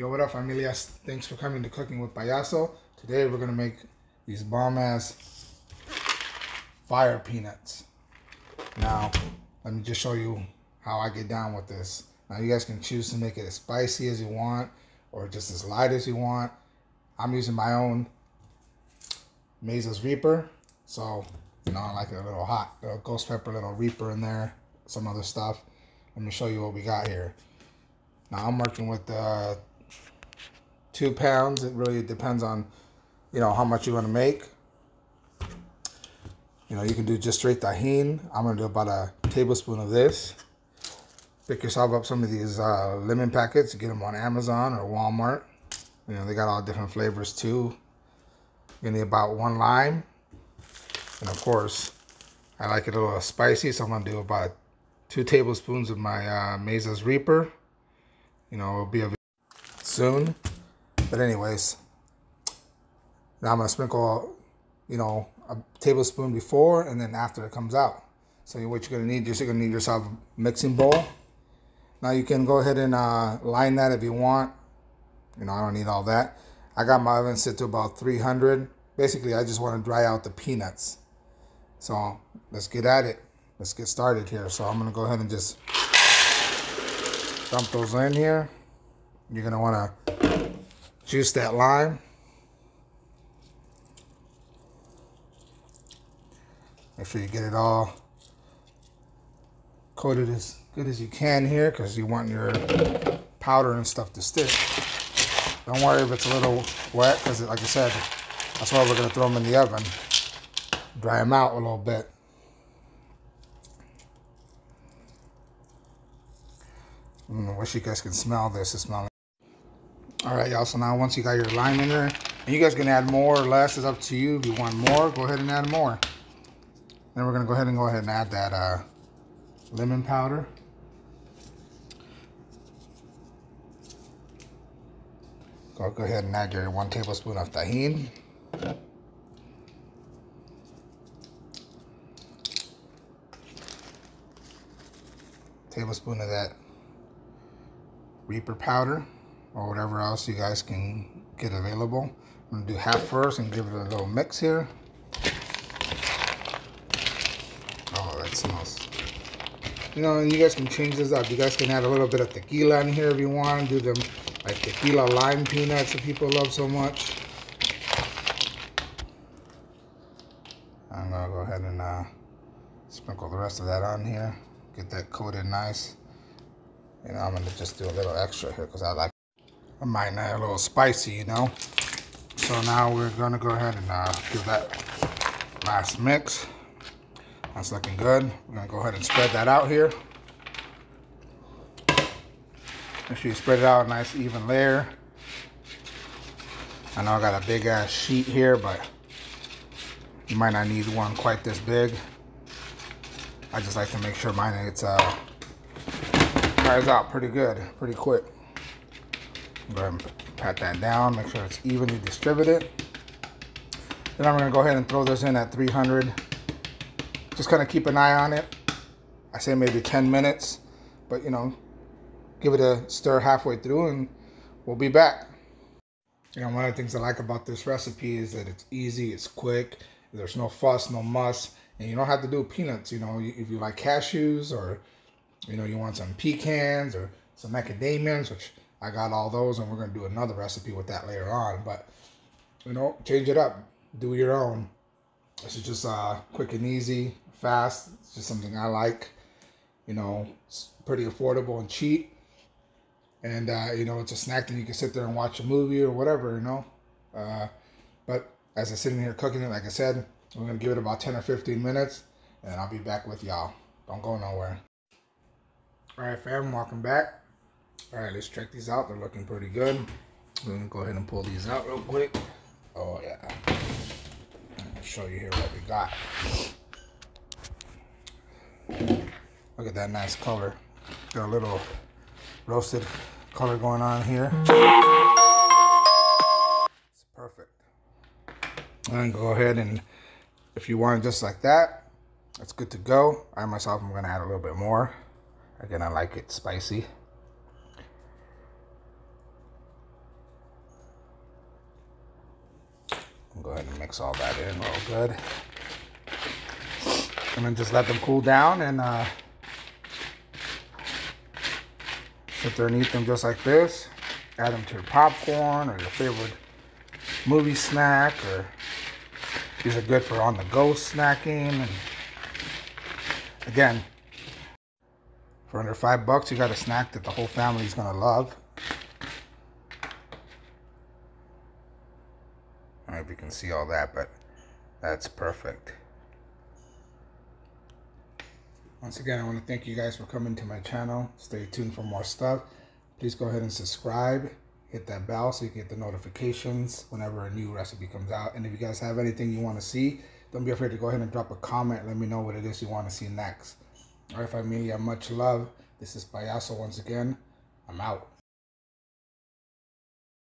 Yo, what up, familia? Thanks for coming to Cooking with Payaso. Today we're gonna make these bomb ass fire peanuts. Now, let me just show you how I get down with this. Now, you guys can choose to make it as spicy as you want or just as light as you want. I'm using my own Mesa's Reaper, so you know I like it a little hot. A little ghost pepper, little Reaper in there, some other stuff. Let me show you what we got here. Now I'm working with uh, two pounds. It really depends on, you know, how much you want to make. You know, you can do just straight Tajín. I'm going to do about a tablespoon of this. Pick yourself up some of these uh, lemon packets. Get them on Amazon or Walmart. You know, they got all different flavors too. You need about one lime. And of course, I like it a little spicy, so I'm going to do about two tablespoons of my uh, Mesa's Reaper. You know, it'll be available soon. But anyways, now I'm to sprinkle, you know, a tablespoon before and then after it comes out. So what you're to need, is you're to need yourself a mixing bowl. Now you can go ahead and uh, line that if you want. You know, I don't need all that. I got my oven set to about 300. Basically, I just want to dry out the peanuts. So let's get at it. Let's get started here. So I'm to go ahead and just dump those in here. You're want to juice that lime. Make sure you get it all coated as good as you can here because you want your powder and stuff to stick. Don't worry if it's a little wet because like I said, that's why we're going to throw them in the oven. Dry them out a little bit. Mm, I wish you guys can smell this. It's smelling. All right, y'all. So now once you got your lime in there, and you guys can add more or less. It's up to you. If you want more, go ahead and add more. Then we're gonna go ahead and go ahead and add that uh, lemon powder. Go, go ahead and add your one tablespoon of Tajín. Tablespoon of that Reaper powder or whatever else you guys can get available. I'm gonna do half first and give it a little mix here. Oh, that smells. You know, and you guys can change this up. You guys can add a little bit of tequila in here if you want. Do them like tequila lime peanuts that people love so much. I'm gonna go ahead and uh, sprinkle the rest of that on here. Get that coated nice. And I'm gonna just do a little extra here because I like Add a little spicy, you know. So now we're gonna go ahead and uh, give that last mix. That's looking good. We're gonna go ahead and spread that out here. Make sure you spread it out a nice even layer. I know I got a big ass sheet here, but you might not need one quite this big. I just like to make sure mine it's uh dries out pretty good, pretty quick. Go ahead and pat that down, make sure it's evenly distributed. Then I'm gonna go ahead and throw this in at 300. Just kind of keep an eye on it. I say maybe 10 minutes, but you know, give it a stir halfway through and we'll be back. You know, one of the things I like about this recipe is that it's easy, it's quick, there's no fuss, no muss, and you don't have to do peanuts. You know, if you like cashews or you know, you want some pecans or some macadamias, which I got all those, and we're going to do another recipe with that later on. But, you know, change it up. Do your own. This is just uh, quick and easy, fast. It's just something I like. You know, it's pretty affordable and cheap. And, uh, you know, it's a snack that you can sit there and watch a movie or whatever, you know. Uh, but as I'm sitting here cooking it, like I said, we're going to give it about 10 or 15 minutes. And I'll be back with y'all. Don't go nowhere. All right, fam, welcome back. All right, let's check these out. They're looking pretty good. We're gonna go ahead and pull these out real quick. Oh yeah. I'll show you here what we got. Look at that nice color. Got a little roasted color going on here. It's perfect. And go ahead and if you want it just like that, that's good to go. I myself am gonna add a little bit more. Again, I like it spicy. Go ahead and mix all that in real good. And then just let them cool down and uh, sit there and eat them just like this. Add them to your popcorn or your favorite movie snack or these are good for on the go snacking and again for under five bucks you got a snack that the whole family is gonna love I don't know you can see all that but that's perfect once again I want to thank you guys for coming to my channel stay tuned for more stuff please go ahead and subscribe hit that bell so you get the notifications whenever a new recipe comes out. And if you guys have anything you want to see, don't be afraid to go ahead and drop a comment. Let me know what it is you want to see next. All right, familia, much love. This is Payaso once again. I'm out.